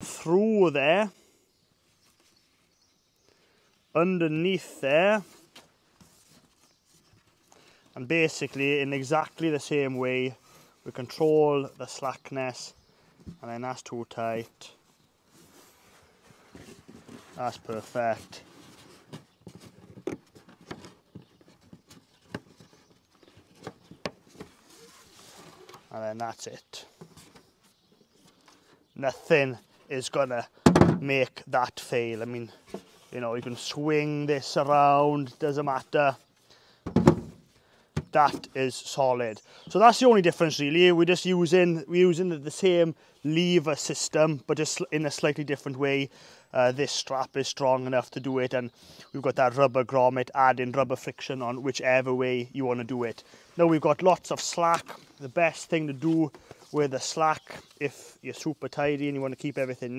through there, underneath there, and basically in exactly the same way we control the slackness and then that's too tight. That's perfect. And then that's it. Nothing is going to make that fail. I mean, you know, you can swing this around, doesn't matter. That is solid. So that's the only difference really. We're just using we're using the, same lever system, but just in a slightly different way. Uh, this strap is strong enough to do it, and we've got that rubber grommet adding rubber friction on whichever way you want to do it. Now we've got lots of slack. The best thing to do with the slack, if you're super tidy and you want to keep everything